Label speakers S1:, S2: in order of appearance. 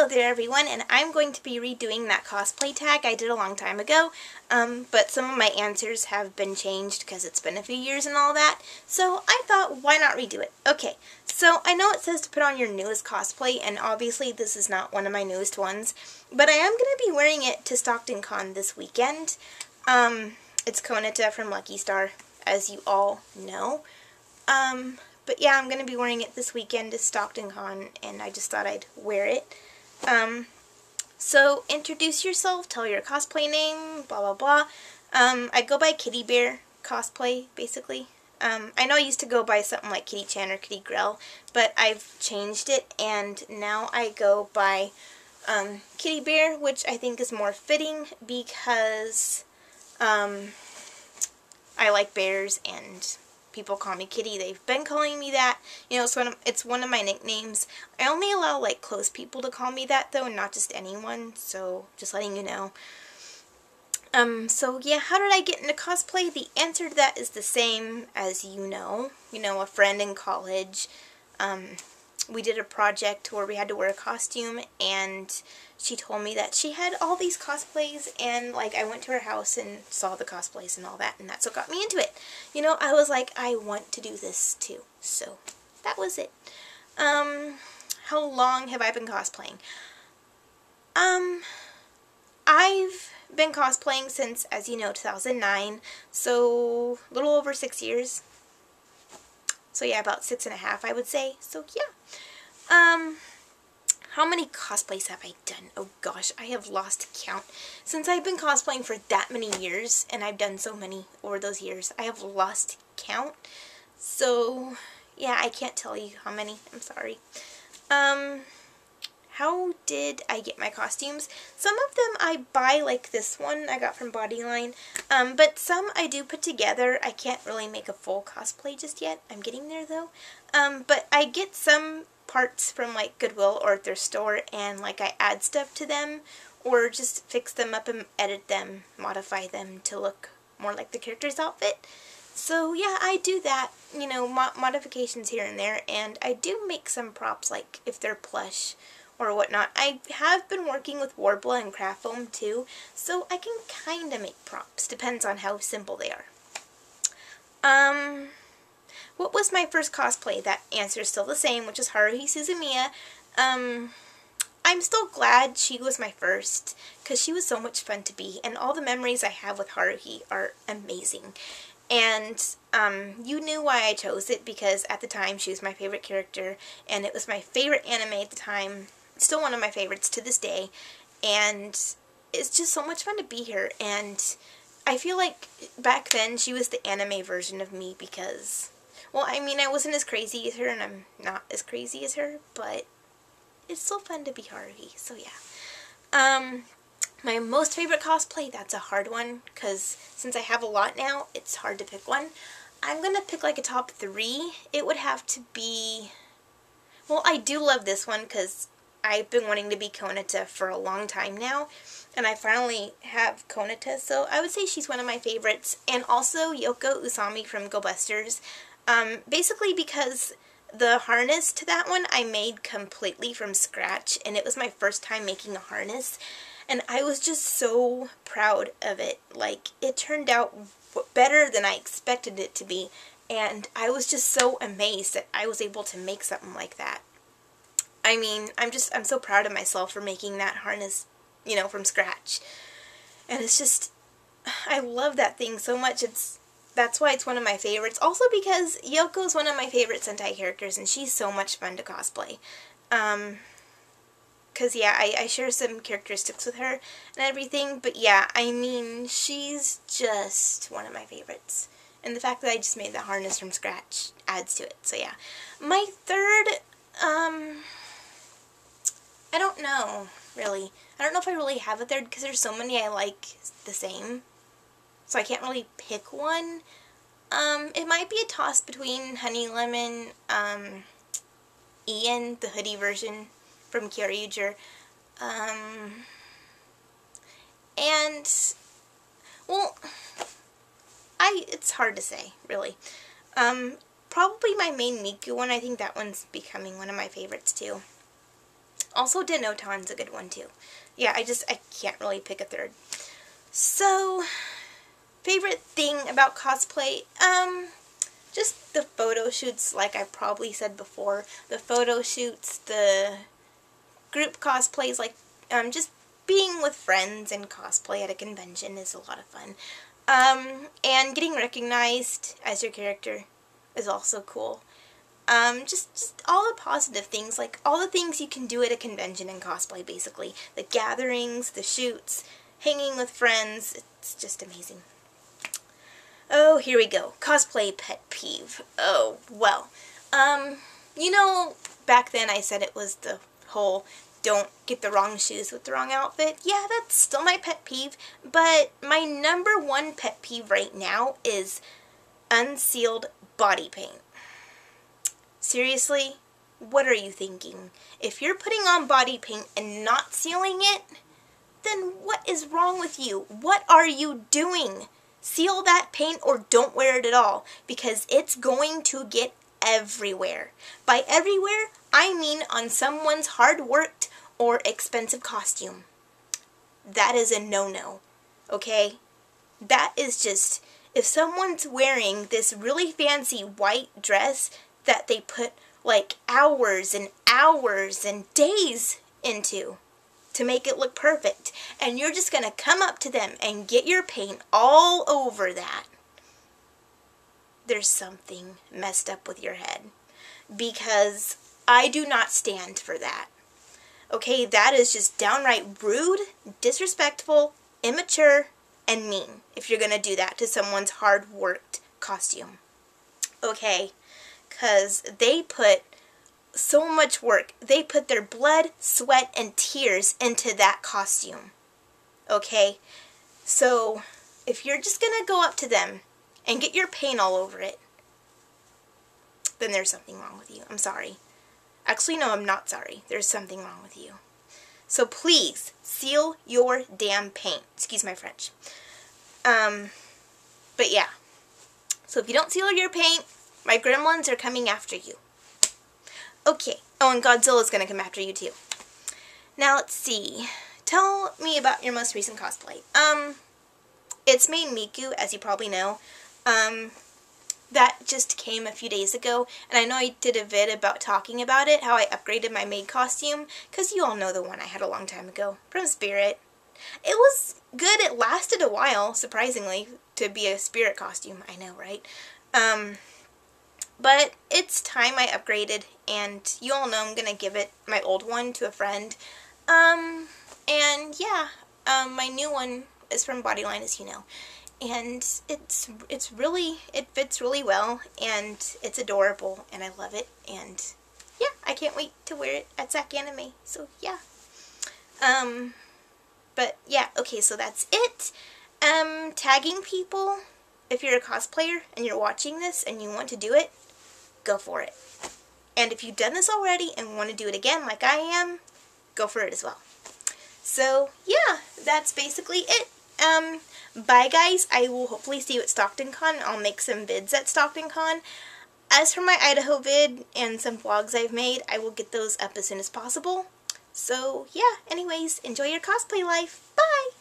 S1: Hello there everyone, and I'm going to be redoing that cosplay tag I did a long time ago, um, but some of my answers have been changed because it's been a few years and all that, so I thought why not redo it. Okay, so I know it says to put on your newest cosplay, and obviously this is not one of my newest ones, but I am going to be wearing it to Stockton Con this weekend. Um, it's Konata from Lucky Star, as you all know. Um, but yeah, I'm going to be wearing it this weekend to Stockton Con, and I just thought I'd wear it. Um, so introduce yourself, tell your cosplay name, blah blah blah. Um, I go by Kitty Bear cosplay, basically. Um, I know I used to go by something like Kitty Chan or Kitty Grell, but I've changed it, and now I go by um, Kitty Bear, which I think is more fitting because um, I like bears and people call me Kitty. They've been calling me that. You know, it's one of, it's one of my nicknames. I only allow, like, close people to call me that, though, and not just anyone, so just letting you know. Um, so yeah, how did I get into cosplay? The answer to that is the same as you know. You know, a friend in college, um, we did a project where we had to wear a costume and she told me that she had all these cosplays and like I went to her house and saw the cosplays and all that and that's what got me into it. You know, I was like, I want to do this too. So that was it. Um, how long have I been cosplaying? Um, I've been cosplaying since, as you know, 2009, so a little over six years. So yeah, about six and a half, I would say. So yeah. Um, how many cosplays have I done? Oh gosh, I have lost count. Since I've been cosplaying for that many years, and I've done so many over those years, I have lost count. So, yeah, I can't tell you how many. I'm sorry. Um, how did I get my costumes? Some of them I buy, like this one I got from Bodyline, um, but some I do put together. I can't really make a full cosplay just yet. I'm getting there, though. Um, but I get some parts from like Goodwill or their store and like I add stuff to them or just fix them up and edit them, modify them to look more like the character's outfit. So yeah, I do that, you know, mo modifications here and there, and I do make some props like if they're plush or whatnot. I have been working with Worbla and craft foam too, so I can kind of make props, depends on how simple they are. Um, what was my first cosplay? That answer is still the same, which is Haruhi Suzumiya. Um, I'm still glad she was my first, because she was so much fun to be, and all the memories I have with Haruhi are amazing. And um, you knew why I chose it, because at the time she was my favorite character, and it was my favorite anime at the time. Still one of my favorites to this day, and it's just so much fun to be here, and I feel like back then she was the anime version of me, because well, I mean, I wasn't as crazy as her, and I'm not as crazy as her, but it's still fun to be Haruhi, so yeah. Um, my most favorite cosplay, that's a hard one, because since I have a lot now, it's hard to pick one. I'm going to pick like a top three. It would have to be... Well, I do love this one, because I've been wanting to be Konata for a long time now, and I finally have Konata, so I would say she's one of my favorites. And also Yoko Usami from Go Busters. Um, basically because the harness to that one I made completely from scratch and it was my first time making a harness and I was just so proud of it. Like it turned out better than I expected it to be and I was just so amazed that I was able to make something like that. I mean, I'm just, I'm so proud of myself for making that harness, you know, from scratch. And it's just, I love that thing so much. It's, that's why it's one of my favorites. Also because Yoko is one of my favorite Sentai characters and she's so much fun to cosplay. Um, because yeah, I, I share some characteristics with her and everything, but yeah, I mean, she's just one of my favorites. And the fact that I just made the harness from scratch adds to it, so yeah. My third, um, I don't know, really. I don't know if I really have a third because there's so many I like the same so I can't really pick one. Um, it might be a toss between Honey Lemon, um, Ian, the hoodie version from Kyoryuger, um, and, well, I, it's hard to say, really. Um, probably my main Miku one, I think that one's becoming one of my favorites too. Also, Denoton's a good one too. Yeah, I just, I can't really pick a third. So, favorite thing about cosplay, um, just the photo shoots, like I probably said before. The photo shoots, the group cosplays, like, um, just being with friends and cosplay at a convention is a lot of fun. Um, and getting recognized as your character is also cool. Um, just, just all the positive things, like all the things you can do at a convention and cosplay, basically. The gatherings, the shoots, hanging with friends, it's just amazing. Oh, here we go. Cosplay pet peeve. Oh, well. Um, you know, back then I said it was the whole don't get the wrong shoes with the wrong outfit. Yeah, that's still my pet peeve, but my number one pet peeve right now is unsealed body paint. Seriously? What are you thinking? If you're putting on body paint and not sealing it, then what is wrong with you? What are you doing? Seal that paint or don't wear it at all because it's going to get everywhere. By everywhere, I mean on someone's hard-worked or expensive costume. That is a no-no, okay? That is just, if someone's wearing this really fancy white dress that they put like hours and hours and days into to make it look perfect, and you're just going to come up to them and get your paint all over that, there's something messed up with your head. Because I do not stand for that. Okay, that is just downright rude, disrespectful, immature, and mean if you're going to do that to someone's hard-worked costume. Okay, because they put so much work. They put their blood, sweat, and tears into that costume. Okay? So, if you're just going to go up to them and get your paint all over it, then there's something wrong with you. I'm sorry. Actually, no, I'm not sorry. There's something wrong with you. So please, seal your damn paint. Excuse my French. Um, but yeah. So if you don't seal your paint, my gremlins are coming after you. Okay. Oh, and Godzilla's to come after you too. Now, let's see. Tell me about your most recent cosplay. Um, it's Main Miku, as you probably know. Um, that just came a few days ago, and I know I did a vid about talking about it, how I upgraded my maid costume, because you all know the one I had a long time ago, from Spirit. It was good, it lasted a while, surprisingly, to be a Spirit costume, I know, right? Um, but it's time I upgraded, and you all know I'm going to give it, my old one, to a friend. Um, and yeah, um, my new one is from Bodyline, as you know. And it's, it's really, it fits really well, and it's adorable, and I love it, and yeah, I can't wait to wear it at SacAnime, so yeah. Um, but yeah, okay, so that's it. Um, tagging people, if you're a cosplayer and you're watching this and you want to do it, go for it. And if you've done this already and want to do it again like I am, go for it as well. So, yeah, that's basically it. Um, bye guys. I will hopefully see you at Stockton Con. I'll make some vids at Stockton Con. As for my Idaho vid and some vlogs I've made, I will get those up as soon as possible. So, yeah, anyways, enjoy your cosplay life. Bye!